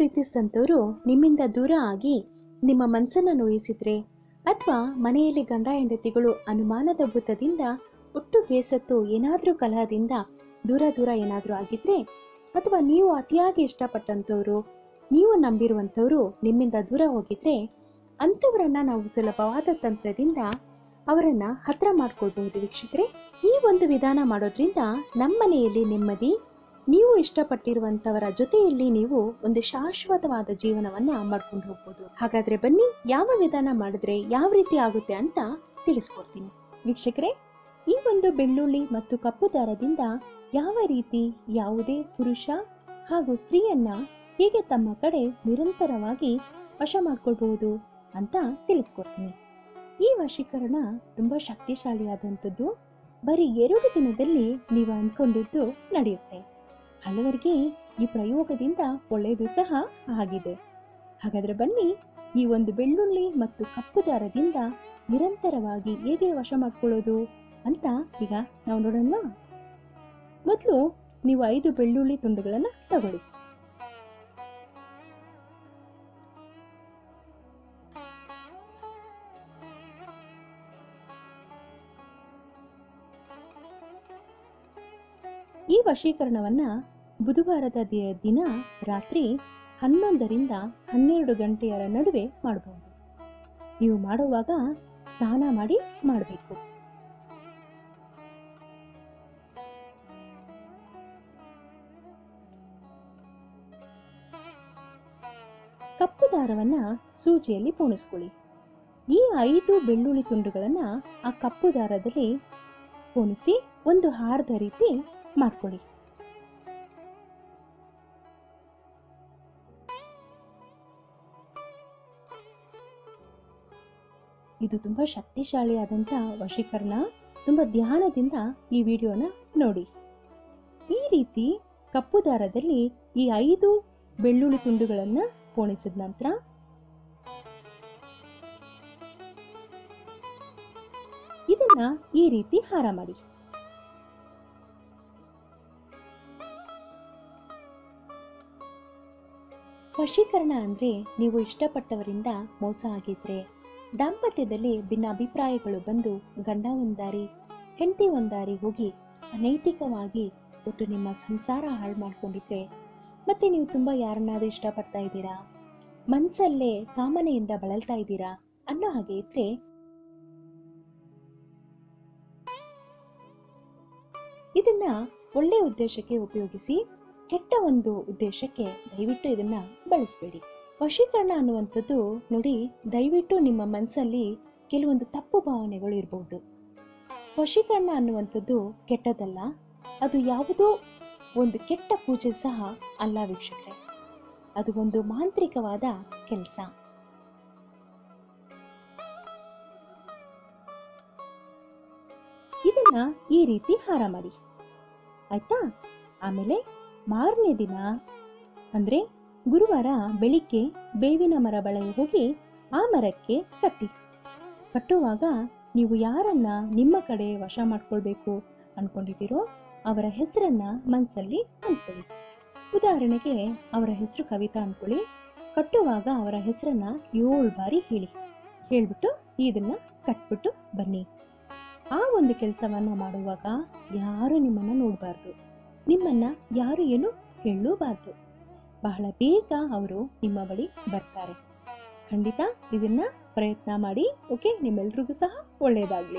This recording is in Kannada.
ಪ್ರೀತಿಸಿದಂಥವ್ರು ನಿಮ್ಮಿಂದ ದೂರ ಆಗಿ ನಿಮ್ಮ ಮನಸ್ಸನ್ನ ನೋಯಿಸಿದ್ರೆ ಅಥವಾ ಮನೆಯಲ್ಲಿ ಗಂಡ ಹೆಂಡತಿಗಳು ಅನುಮಾನದ ಭೂತದಿಂದ ಒಟ್ಟು ಬೇಸತ್ತು ಏನಾದರೂ ಕಲಹದಿಂದ ದೂರ ದೂರ ಏನಾದರೂ ಆಗಿದ್ರೆ ಅಥವಾ ನೀವು ಅತಿಯಾಗಿ ಇಷ್ಟಪಟ್ಟಂಥವ್ರು ನೀವು ನಂಬಿರುವಂಥವ್ರು ನಿಮ್ಮಿಂದ ದೂರ ಹೋಗಿದ್ರೆ ಅಂಥವರನ್ನ ನಾವು ಸುಲಭವಾದ ತಂತ್ರದಿಂದ ಅವರನ್ನ ಹತ್ರ ಮಾಡ್ಕೊಳ್ಬಹುದು ವೀಕ್ಷಕರೇ. ಈ ಒಂದು ವಿಧಾನ ಮಾಡೋದ್ರಿಂದ ನಮ್ಮ ಮನೆಯಲ್ಲಿ ನೆಮ್ಮದಿ ನೀವು ಇಷ್ಟಪಟ್ಟಿರುವಂತವರ ಜೊತೆಯಲ್ಲಿ ನೀವು ಒಂದು ಶಾಶ್ವತವಾದ ಜೀವನವನ್ನ ಮಾಡ್ಕೊಂಡು ಹೋಗ್ಬೋದು. ಹಾಗಾದ್ರೆ ಬನ್ನಿ, ಯಾವ ವಿಧಾನ ಮಾಡಿದ್ರೆ ಯಾವ ರೀತಿ ಆಗುತ್ತೆ ಅಂತ ತಿಳಿಸ್ಕೊಡ್ತೀನಿ. ವೀಕ್ಷಕರೇ, ಈ ಒಂದು ಬೆಳ್ಳುಳ್ಳಿ ಮತ್ತು ಕಪ್ಪು ದಾರದಿಂದ ಯಾವ ರೀತಿ ಯಾವುದೇ ಪುರುಷ ಹಾಗೂ ಸ್ತ್ರೀಯನ್ನ ಹೇಗೆ ತಮ್ಮ ಕಡೆ ನಿರಂತರವಾಗಿ ವಶ ಮಾಡ್ಕೊಳ್ಬಹುದು ಅಂತ ತಿಳಿಸ್ಕೊಡ್ತೀನಿ. ಈ ವಶೀಕರಣ ತುಂಬಾ ಶಕ್ತಿಶಾಲಿಯಾದಂಥದ್ದು. ಬರೀ ಎರಡು ದಿನದಲ್ಲಿ ನೀವು ಅಂದ್ಕೊಂಡಿದ್ದು ನಡೆಯುತ್ತೆ. ಹಲವರಿಗೆ ಈ ಪ್ರಯೋಗದಿಂದ ಒಳ್ಳೆಯದು ಸಹ ಆಗಿದೆ. ಹಾಗಾದ್ರೆ ಬನ್ನಿ, ಈ ಒಂದು ಬೆಳ್ಳುಳ್ಳಿ ಮತ್ತು ಕಪ್ಪು ದಾರದಿಂದ ನಿರಂತರವಾಗಿ ಹೇಗೆ ವಶ ಮಾಡ್ಕೊಳ್ಳೋದು ಅಂತ ಈಗ ನಾವು ನೋಡೋಣ. ಮೊದಲು ನೀವು ಐದು ಬೆಳ್ಳುಳ್ಳಿ ತುಂಡುಗಳನ್ನು ತಗೊಳ್ಳಿ. ಈ ವಶೀಕರಣವನ್ನ ಬುಧವಾರದ ದಿನ ರಾತ್ರಿ ಹನ್ನೊಂದರಿಂದ ಹನ್ನೆರಡು ಗಂಟೆಯರ ನಡುವೆ ಮಾಡಬಹುದು. ನೀವು ಮಾಡುವಾಗ ಸ್ನಾನ ಮಾಡಿ ಮಾಡಬೇಕು. ಕಪ್ಪು ದಾರವನ್ನ ಸೂಜಿಯಲ್ಲಿ ಪೋಣಿಸ್ಕೊಳ್ಳಿ. ಈ ಐದು ಬೆಳ್ಳುಳ್ಳಿ ತುಂಡುಗಳನ್ನ ಆ ಕಪ್ಪು ದಾರದಲ್ಲಿ ಪೋಣಿಸಿ ಒಂದು ಹಾರದ ರೀತಿ ಮಾಡ್ಕೊಳ್ಳಿ. ಇದು ತುಂಬಾ ಶಕ್ತಿಶಾಲಿಯಾದಂಥ ವಶೀಕರಣ. ತುಂಬಾ ಧ್ಯಾನದಿಂದ ಈ ವಿಡಿಯೋನ ನೋಡಿ. ಈ ರೀತಿ ಕಪ್ಪು ದಾರದಲ್ಲಿ ಈ ಐದು ಬೆಳ್ಳುಳ್ಳಿ ತುಂಡುಗಳನ್ನ ಪೋಣಿಸಿದ ನಂತರ ಇದನ್ನ ಈ ರೀತಿ ಹಾರ ಮಾಡಿ. ವಶೀಕರಣ ಅಂದ್ರೆ ನೀವು ಇಷ್ಟಪಟ್ಟವರಿಂದ ಮೋಸ ಆಗಿದ್ರೆ. ದಾಂಪತ್ಯದಲ್ಲಿ ಭಿನ್ನಾಭಿಪ್ರಾಯಗಳು ಬಂದು ಗಂಡ ಒಂದಾರಿ ಹೆಂಡತಿ ಒಂದಾರಿ ಹೋಗಿ ಅನೈತಿಕವಾಗಿ ಒಟ್ಟು ನಿಮ್ಮ ಸಂಸಾರ ಹಾಳು ಮಾಡ್ಕೊಂಡಿದ್ರೆ. ಮತ್ತೆ ನೀವು ತುಂಬಾ ಯಾರನ್ನಾದ್ರೂ ಇಷ್ಟಪಡ್ತಾ ಇದ್ದೀರಾ? ಮನ್ಸಲ್ಲೇ ಕಾಮನೆಯಿಂದ ಬಳಲ್ತಾ ಇದ್ದೀರಾ ಅನ್ನೋ ಹಾಗೆ ಇದ್ರೆ? ಇದನ್ನ ಒಳ್ಳೆ ಉದ್ದೇಶಕ್ಕೆ ಉಪಯೋಗಿಸಿ ಕೆಟ್ಟ ಒಂದು ಉದ್ದೇಶಕ್ಕೆ ದಯವಿಟ್ಟು ಇದನ್ನ ಬಳಸಬೇಡಿ. ವಶೀಕರಣ ಅನ್ನುವಂಥದ್ದು ನೋಡಿ, ದಯವಿಟ್ಟು ನಿಮ್ಮ ಮನಸ್ಸಲ್ಲಿ ಕೆಲವೊಂದು ತಪ್ಪು ಭಾವನೆಗಳು ಇರಬಹುದು ವಶೀಕರಣ ಅನ್ನುವಂಥದ್ದು ಕೆಟ್ಟದಲ್ಲ ಅದು ಯಾವುದೋ ಒಂದು ಕೆಟ್ಟ ಪೂಜೆ ಸಹ ಅಲ್ಲ ವೀಕ್ಷಕರೇ. ಅದು ಒಂದು ಮಾಂತ್ರಿಕವಾದ ಕೆಲಸ. ಇದನ್ನ ಈ ರೀತಿ ಹಾರ ಮಾಡಿ. ಆಯ್ತಾ? ಆಮೇಲೆ ಮಾರನೇ ದಿನ, ಅಂದ್ರೆ ಗುರುವಾರ ಬೆಳಿಗ್ಗೆ ಬೇವಿನ ಮರ ಬಳಗೆ ಹೋಗಿ ಆ ಮರಕ್ಕೆ ಕಟ್ಟಿ. ಕಟ್ಟುವಾಗ ನೀವು ಯಾರನ್ನ ನಿಮ್ಮ ಕಡೆ ವಶ ಮಾಡ್ಕೊಳ್ಬೇಕು ಅನ್ಕೊಂಡಿದ್ದೀರೋ ಅವರ ಹೆಸರನ್ನ ಮನಸ್ಸಲ್ಲಿ ಅನ್ಕೊಳ್ಳಿ. ಉದಾಹರಣೆಗೆ ಅವರ ಹೆಸರು ಕವಿತಾ ಅನ್ಕೊಳ್ಳಿ. ಕಟ್ಟುವಾಗ ಅವರ ಹೆಸರನ್ನ ಏಳು ಬಾರಿ ಹೇಳಿ. ಹೇಳ್ಬಿಟ್ಟು ಇದನ್ನ ಕಟ್ಬಿಟ್ಟು ಬನ್ನಿ. ಆ ಒಂದು ಕೆಲಸವನ್ನ ಮಾಡುವಾಗ ಯಾರು ನಿಮ್ಮನ್ನ ನೋಡಬಾರ್ದು. ನಿಮ್ಮನ್ನ ಯಾರು ಏನು ಹೇಳಬಾರ್ದು. ಬಹಳ ಬೇಗ ಅವರು ನಿಮ್ಮ ಬಳಿ ಬರ್ತಾರೆ. ಖಂಡಿತ ಇದನ್ನ ಪ್ರಯತ್ನ ಮಾಡಿ, ಓಕೆ? ನಿಮ್ಮೆಲ್ರಿಗೂ ಸಹ ಒಳ್ಳೆಯದಾಗ್ಲಿ